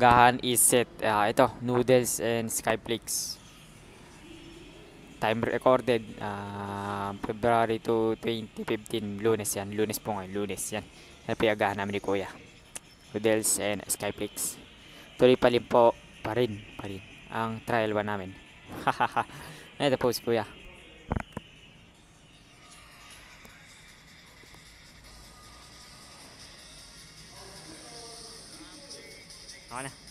agahan is set. Ah, ito, noodles and skyflakes. Time recorded, ah, February to 2015, lunes yan. Lunes po ngayon, lunes yan. Yan po agahan namin ni Kuya. Noodles and skyflakes. Tuloy pa rin po, pa rin, pa rin. Ang trial one namin. Hahaha. ito po si Kuya. Ako na.